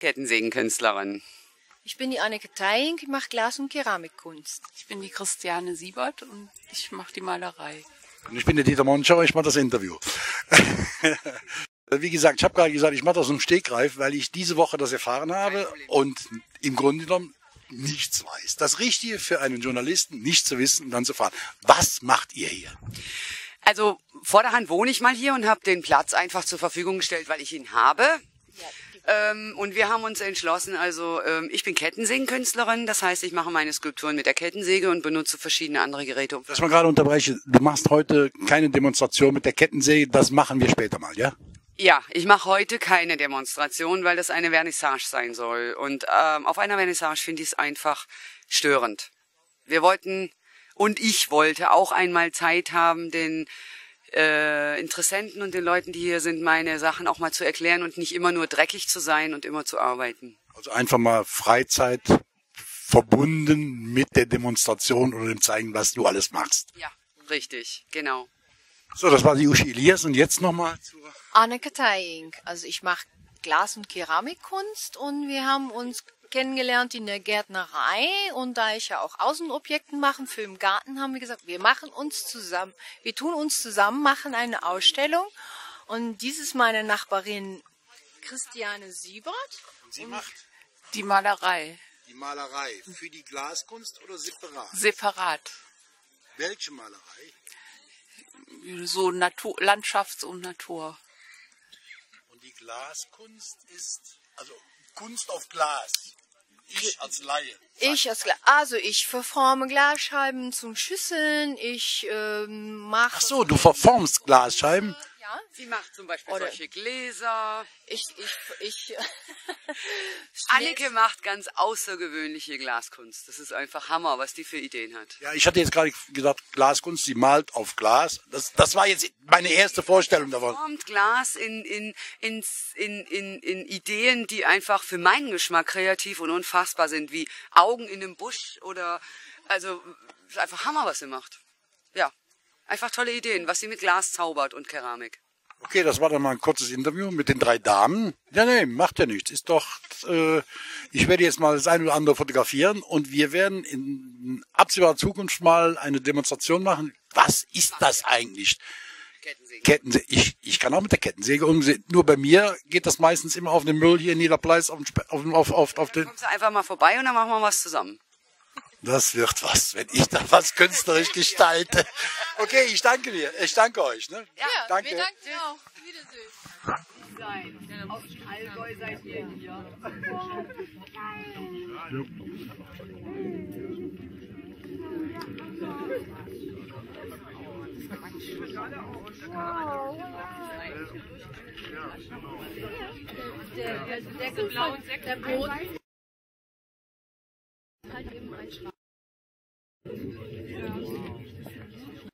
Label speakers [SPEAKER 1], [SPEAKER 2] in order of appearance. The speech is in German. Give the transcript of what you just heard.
[SPEAKER 1] Kettensägenkünstlerin.
[SPEAKER 2] Ich bin die Anneke Teying, ich mache Glas- und Keramikkunst.
[SPEAKER 3] Ich bin die Christiane Siebert und ich mache die Malerei.
[SPEAKER 4] Und ich bin der Dieter Monschauer, ich mache das Interview. Wie gesagt, ich habe gerade gesagt, ich mache das im Stegreif, weil ich diese Woche das erfahren habe und im Grunde genommen nichts weiß. Das Richtige für einen Journalisten, nicht zu wissen und dann zu fahren. Was macht ihr hier?
[SPEAKER 1] Also vorderhand wohne ich mal hier und habe den Platz einfach zur Verfügung gestellt, weil ich ihn habe. Ähm, und wir haben uns entschlossen, also ähm, ich bin Kettensägenkünstlerin, das heißt, ich mache meine Skulpturen mit der Kettensäge und benutze verschiedene andere Geräte. um-
[SPEAKER 4] Dass man gerade unterbreche, du machst heute keine Demonstration mit der Kettensäge, das machen wir später mal, ja?
[SPEAKER 1] Ja, ich mache heute keine Demonstration, weil das eine Vernissage sein soll. Und ähm, auf einer Vernissage finde ich es einfach störend. Wir wollten und ich wollte auch einmal Zeit haben, den äh, Interessenten und den Leuten, die hier sind, meine Sachen auch mal zu erklären und nicht immer nur dreckig zu sein und immer zu arbeiten.
[SPEAKER 4] Also einfach mal Freizeit verbunden mit der Demonstration oder dem Zeigen, was du alles machst.
[SPEAKER 1] Ja, richtig, genau.
[SPEAKER 4] So, das war die Uschi Elias und jetzt nochmal zur
[SPEAKER 2] Anneke Teying, also ich mache Glas- und Keramikkunst und wir haben uns kennengelernt in der Gärtnerei und da ich ja auch Außenobjekten mache für im Garten, haben wir gesagt, wir machen uns zusammen, wir tun uns zusammen, machen eine Ausstellung und dies ist meine Nachbarin Christiane Siebert.
[SPEAKER 4] Und sie macht
[SPEAKER 3] Die Malerei.
[SPEAKER 4] die Malerei für die Glaskunst oder separat?
[SPEAKER 3] Separat.
[SPEAKER 4] Welche Malerei?
[SPEAKER 3] So Natur, Landschafts- und Natur.
[SPEAKER 4] Und die Glaskunst ist, also Kunst auf Glas. Ich als Laie.
[SPEAKER 2] Ich als Gla also ich verforme Glasscheiben zum Schüsseln, ich ähm, mache
[SPEAKER 4] Ach so, du verformst Glasscheiben.
[SPEAKER 1] Sie macht zum Beispiel
[SPEAKER 2] Oder-
[SPEAKER 1] solche Gläser.
[SPEAKER 2] ich ich ich
[SPEAKER 1] Annike macht ganz außergewöhnliche Glaskunst. Das ist einfach Hammer, was die für Ideen hat.
[SPEAKER 4] Ja, ich hatte jetzt gerade gedacht, Glaskunst, sie malt auf Glas. Das, das war jetzt meine erste Vorstellung davon.
[SPEAKER 1] formt Glas in, in, in, in, in, in Ideen, die einfach für meinen Geschmack kreativ und unfassbar sind, wie Augen in einem Busch oder, also, ist einfach Hammer, was sie macht. Ja. Einfach tolle Ideen, was sie mit Glas zaubert und Keramik.
[SPEAKER 4] Okay, das war dann mal ein kurzes Interview mit den drei Damen. Ja, nee, macht ja nichts. Ist doch, äh, ich werde jetzt mal das eine oder andere fotografieren und wir werden in absehbarer Zukunft mal eine Demonstration machen. Was ist das eigentlich?
[SPEAKER 1] Kettensäge.
[SPEAKER 4] Kettensäge. Ich, ich kann auch mit der Kettensäge umgehen. Nur bei mir geht das meistens immer auf den Müll hier in Niederpleis auf, auf, den- auf, auf, auf den.
[SPEAKER 1] Kommst du einfach mal vorbei und dann machen wir was zusammen.
[SPEAKER 4] Das wird was, wenn ich da was künstlerisch gestalte. Okay, ich danke dir. Ich danke euch. Ne?
[SPEAKER 1] Ja,
[SPEAKER 4] danke.
[SPEAKER 2] wir danken dir auch. Wiedersehen. Der Boden. Yeah. Wow.